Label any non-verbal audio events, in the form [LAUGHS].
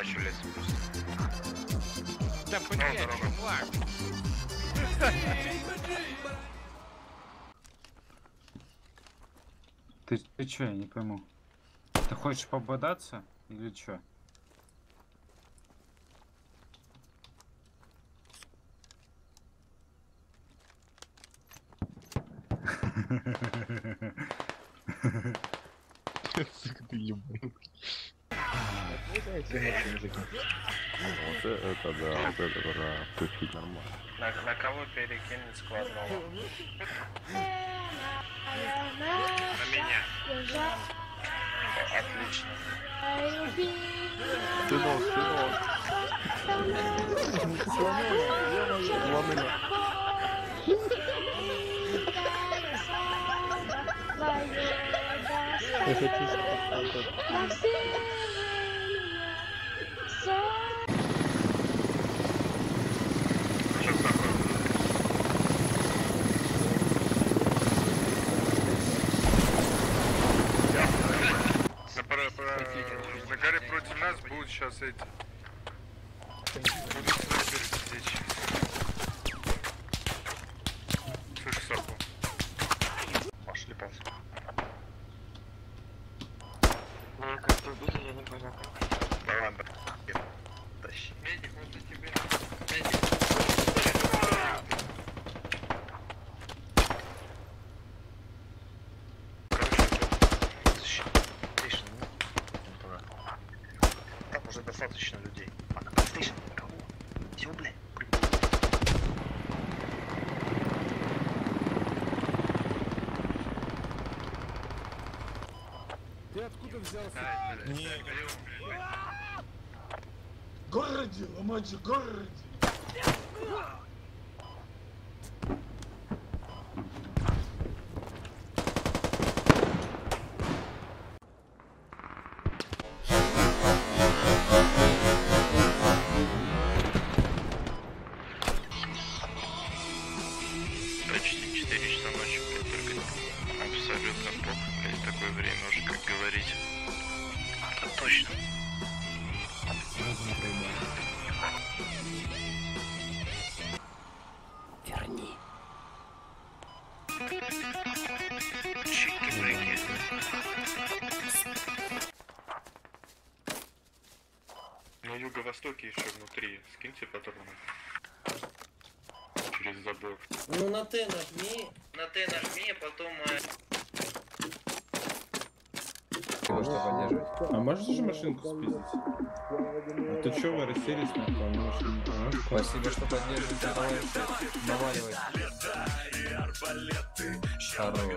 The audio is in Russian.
дачу лес просто. Да блядь, чувак. Ты, ты чё, я не пойму. Ты хочешь пободаться или чё? [LAUGHS] Сука, ты ебанутый. Вот это да, вот это да, тупить нормально. На, на кого перекинуть складного? На меня. О, Отлично. Спинол, спинол. Сломано. Я хочу сказать, Что такое? На, про- про- на горе против нас будут сейчас эти. Будут снайперы сидеть. Слышь, Саку. Пошли, пошли. Ну, как-то будет, я не понял. Да ладно. Достаточно людей. А на PlayStation никого. Все, блядь. Ты откуда взялся? Ай, блядь. Не. Городе, ломать городе. Юго-востоке еще внутри. Скиньте патроны. Через забор. Ну на Т нажми, на Т нажми, а потом... э, Его что поддерживать? А можешь же машинку спиздить? А то чё вы расселись на плане машины? Спасибо, что поддерживаете. Давай, наваливай. Хорош.